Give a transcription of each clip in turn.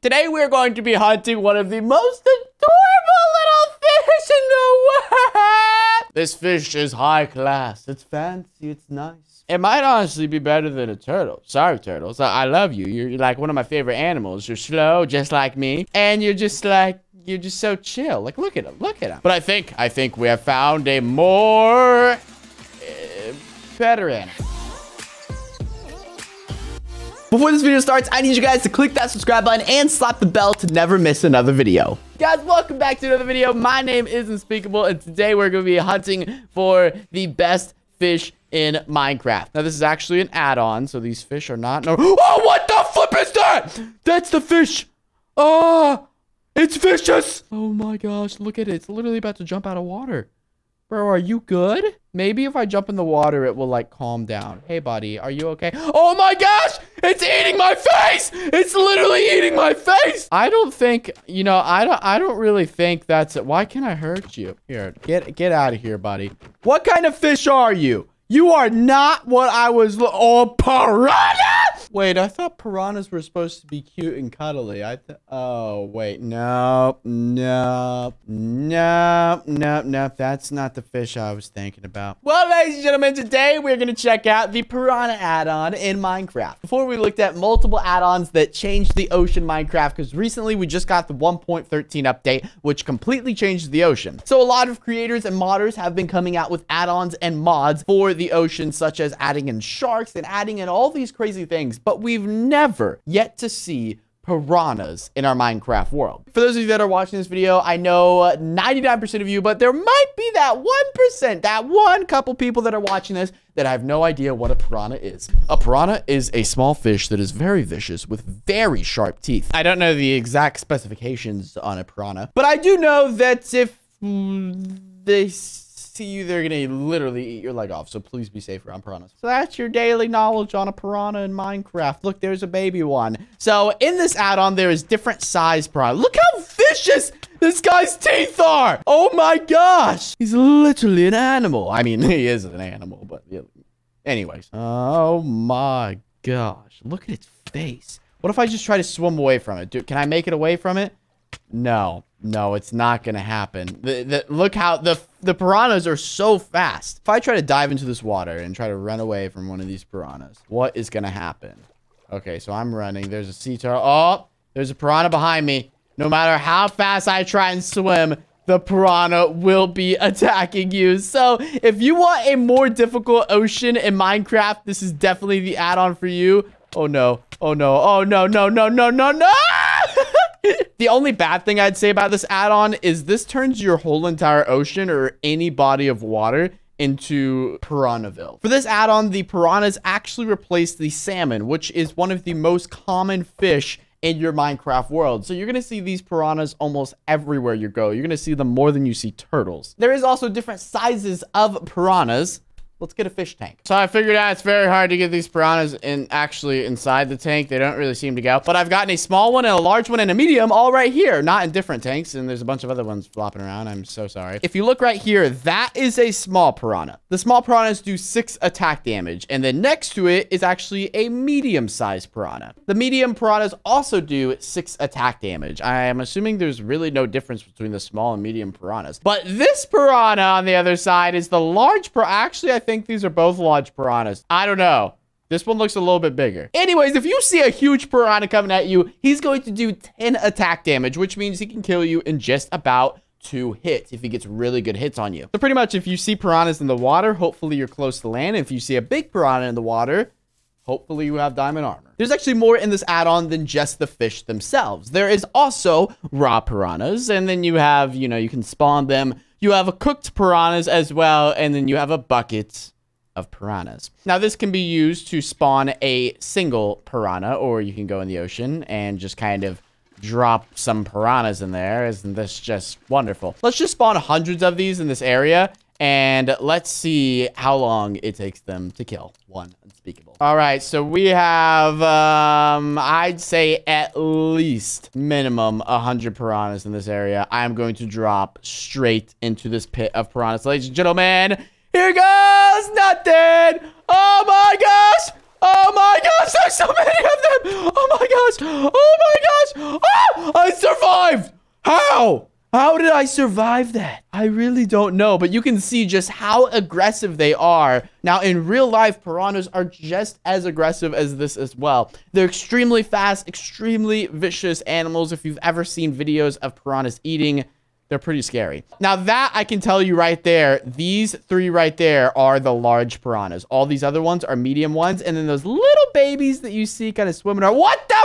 Today we're going to be hunting one of the most adorable little fish in the world. This fish is high class. It's fancy. It's nice. It might honestly be better than a turtle. Sorry, turtles. I, I love you. You're, like one of my favorite animals. You're slow, just like me. And you're just like, you're just so chill. Like, look at him. Look at him. But I think, I think we have found a more... Uh, better animal. Before this video starts, I need you guys to click that subscribe button and slap the bell to never miss another video. Guys, welcome back to another video. My name is Unspeakable, and today we're going to be hunting for the best fish in Minecraft. Now, this is actually an add-on, so these fish are not... No oh, what the flip is that? That's the fish. Oh, it's vicious. Oh my gosh, look at it. It's literally about to jump out of water. Bro, are you good? Maybe if I jump in the water, it will like calm down. Hey, buddy, are you okay? Oh my gosh! It's eating my face! It's literally eating my face! I don't think, you know, I don't I don't really think that's it. Why can I hurt you? Here, get get out of here, buddy. What kind of fish are you? You are not what I was Oh, piranha! Wait, I thought piranhas were supposed to be cute and cuddly. I th oh wait, no, no, no, no, no. That's not the fish I was thinking about. Well, ladies and gentlemen, today we're gonna check out the piranha add-on in Minecraft. Before we looked at multiple add-ons that changed the ocean Minecraft, because recently we just got the 1.13 update, which completely changed the ocean. So a lot of creators and modders have been coming out with add-ons and mods for the ocean, such as adding in sharks and adding in all these crazy things but we've never yet to see piranhas in our Minecraft world. For those of you that are watching this video, I know uh, 99% of you, but there might be that 1%, that one couple people that are watching this that have no idea what a piranha is. A piranha is a small fish that is very vicious with very sharp teeth. I don't know the exact specifications on a piranha, but I do know that if they see you, they're gonna literally eat your leg off. So please be safe around piranhas. So that's your daily knowledge on a piranha in Minecraft. Look, there's a baby one. So in this add-on, there is different size piranha. Look how vicious this guy's teeth are. Oh my gosh. He's literally an animal. I mean, he is an animal, but yeah. anyways. Oh my gosh. Look at its face. What if I just try to swim away from it? Dude, can I make it away from it? No. No, it's not gonna happen. The, the, look how the the piranhas are so fast. If I try to dive into this water and try to run away from one of these piranhas, what is gonna happen? Okay, so I'm running. There's a sea turtle. Oh, there's a piranha behind me. No matter how fast I try and swim, the piranha will be attacking you. So if you want a more difficult ocean in Minecraft, this is definitely the add-on for you. Oh no. Oh no. Oh no, no, no, no, no, no! The only bad thing I'd say about this add-on is this turns your whole entire ocean or any body of water into Piranhaville. For this add-on, the piranhas actually replace the salmon, which is one of the most common fish in your Minecraft world. So you're going to see these piranhas almost everywhere you go. You're going to see them more than you see turtles. There is also different sizes of piranhas. Let's get a fish tank. So I figured out it's very hard to get these piranhas in actually inside the tank. They don't really seem to go. But I've gotten a small one and a large one and a medium all right here. Not in different tanks. And there's a bunch of other ones flopping around. I'm so sorry. If you look right here, that is a small piranha. The small piranhas do six attack damage. And then next to it is actually a medium-sized piranha. The medium piranhas also do six attack damage. I am assuming there's really no difference between the small and medium piranhas. But this piranha on the other side is the large piranha. Actually, I think these are both large piranhas. I don't know. This one looks a little bit bigger. Anyways, if you see a huge piranha coming at you, he's going to do 10 attack damage, which means he can kill you in just about two hits if he gets really good hits on you. So pretty much if you see piranhas in the water, hopefully you're close to land. If you see a big piranha in the water, hopefully you have diamond armor. There's actually more in this add-on than just the fish themselves. There is also raw piranhas, and then you have, you know, you can spawn them you have a cooked piranhas as well, and then you have a bucket of piranhas. Now, this can be used to spawn a single piranha, or you can go in the ocean and just kind of drop some piranhas in there. Isn't this just wonderful? Let's just spawn hundreds of these in this area, and let's see how long it takes them to kill one unspeakable. All right, so we have, um, I'd say at least minimum 100 piranhas in this area. I'm going to drop straight into this pit of piranhas. Ladies and gentlemen, here goes nothing. Oh my gosh. Oh my gosh, there's so many of them. Oh my gosh. Oh my gosh. Oh I survived. How? How did I survive that? I really don't know, but you can see just how aggressive they are. Now, in real life, piranhas are just as aggressive as this as well. They're extremely fast, extremely vicious animals. If you've ever seen videos of piranhas eating, they're pretty scary. Now that I can tell you right there, these three right there are the large piranhas. All these other ones are medium ones. And then those little babies that you see kind of swimming are, What the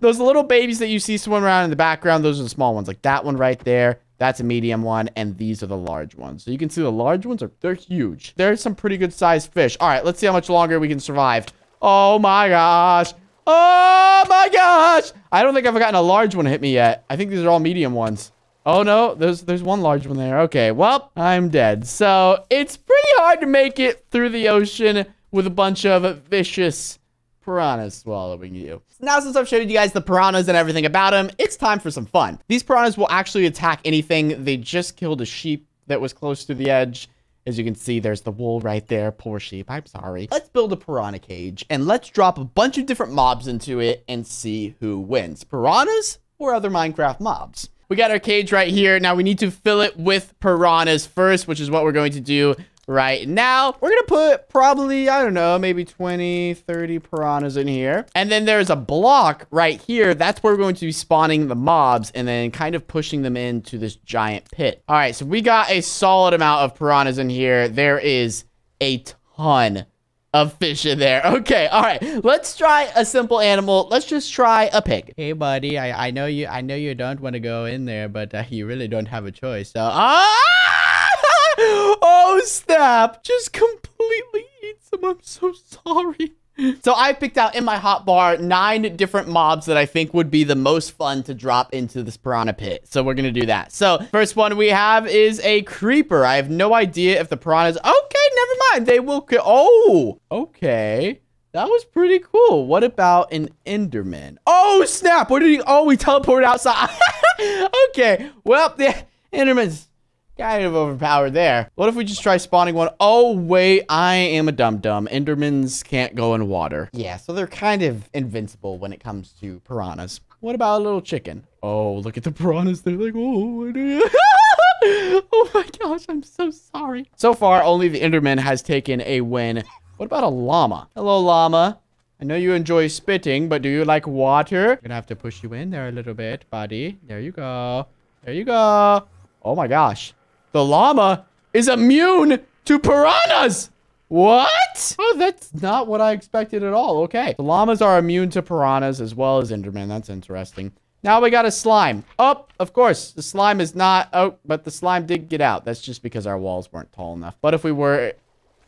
Those little babies that you see swimming around in the background, those are the small ones. Like that one right there. That's a medium one, and these are the large ones. So you can see the large ones are they're huge. There's some pretty good sized fish. All right, let's see how much longer we can survive. Oh my gosh. Oh my gosh. I don't think I've gotten a large one hit me yet. I think these are all medium ones. Oh no, there's there's one large one there. Okay, well, I'm dead. So it's pretty hard to make it through the ocean with a bunch of vicious piranhas swallowing you. Now, since I've showed you guys the piranhas and everything about them, it's time for some fun. These piranhas will actually attack anything. They just killed a sheep that was close to the edge. As you can see, there's the wool right there. Poor sheep. I'm sorry. Let's build a piranha cage and let's drop a bunch of different mobs into it and see who wins. Piranhas or other Minecraft mobs? We got our cage right here. Now we need to fill it with piranhas first, which is what we're going to do right now. We're going to put probably, I don't know, maybe 20, 30 piranhas in here. And then there's a block right here. That's where we're going to be spawning the mobs and then kind of pushing them into this giant pit. All right, so we got a solid amount of piranhas in here. There is a ton of fish in there. Okay, all right. Let's try a simple animal. Let's just try a pig. Hey, buddy. I, I know you. I know you don't want to go in there, but uh, you really don't have a choice. So, ah! Oh snap! Just completely eats them. I'm so sorry. So I picked out in my hotbar nine different mobs that I think would be the most fun to drop into this piranha pit. So we're going to do that. So first one we have is a creeper. I have no idea if the piranhas... Okay, never mind. They will... Oh, okay. That was pretty cool. What about an Enderman? Oh, snap. What did he... Oh, he teleported outside. okay. Well, the Enderman's Kind of overpowered there. What if we just try spawning one? Oh, wait, I am a dum-dum. Endermans can't go in water. Yeah, so they're kind of invincible when it comes to piranhas. What about a little chicken? Oh, look at the piranhas. They're like, oh, oh my gosh, I'm so sorry. So far, only the Enderman has taken a win. What about a llama? Hello, llama. I know you enjoy spitting, but do you like water? I'm gonna have to push you in there a little bit, buddy. There you go. There you go. Oh my gosh. The llama is immune to piranhas. What? Oh, that's not what I expected at all. Okay. The llamas are immune to piranhas as well as Enderman. That's interesting. Now we got a slime. Oh, of course. The slime is not... Oh, but the slime did get out. That's just because our walls weren't tall enough. But if we were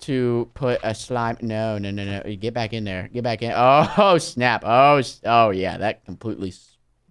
to put a slime... No, no, no, no. Get back in there. Get back in. Oh, oh snap. Oh, oh yeah. That completely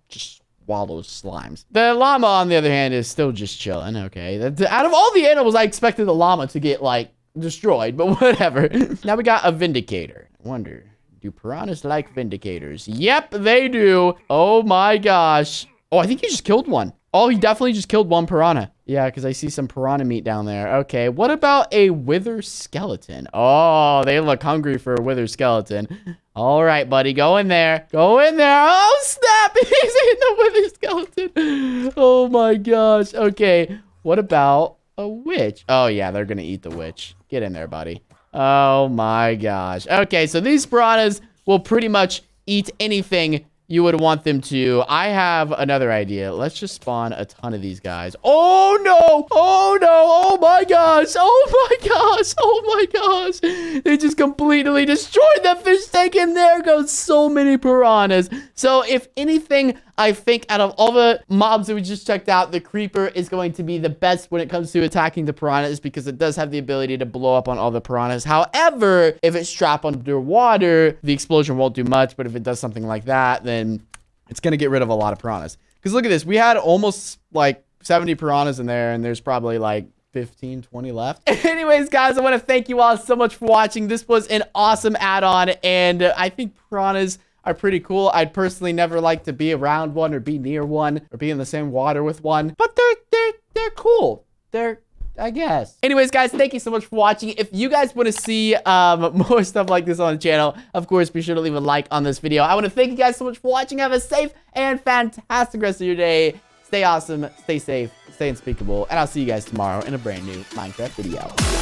just swallows slimes. The llama, on the other hand, is still just chilling. Okay. Out of all the animals, I expected the llama to get, like, destroyed, but whatever. now we got a vindicator. Wonder, do piranhas like vindicators? Yep, they do. Oh my gosh. Oh, I think he just killed one. Oh, he definitely just killed one piranha. Yeah, because I see some piranha meat down there. Okay, what about a wither skeleton? Oh, they look hungry for a wither skeleton. All right, buddy, go in there. Go in there. Oh, snap. He's eating the wither skeleton. Oh, my gosh. Okay, what about a witch? Oh, yeah, they're going to eat the witch. Get in there, buddy. Oh, my gosh. Okay, so these piranhas will pretty much eat anything you would want them to. I have another idea. Let's just spawn a ton of these guys. Oh, no. Oh, no. Oh, my gosh. Oh, my gosh. Oh, my gosh. They just completely destroyed the fish tank, and there goes so many piranhas. So, if anything, I think out of all the mobs that we just checked out, the creeper is going to be the best when it comes to attacking the piranhas because it does have the ability to blow up on all the piranhas. However, if it's trapped underwater, the explosion won't do much. But if it does something like that, then it's going to get rid of a lot of piranhas. Because look at this. We had almost like 70 piranhas in there, and there's probably like 15, 20 left. Anyways, guys, I want to thank you all so much for watching. This was an awesome add-on, and I think piranhas are pretty cool. I'd personally never like to be around one or be near one or be in the same water with one, but they're they're they're cool. They're I guess. Anyways, guys, thank you so much for watching. If you guys want to see um, more stuff like this on the channel, of course, be sure to leave a like on this video. I want to thank you guys so much for watching. Have a safe and fantastic rest of your day. Stay awesome, stay safe, stay unspeakable, and I'll see you guys tomorrow in a brand new Minecraft video.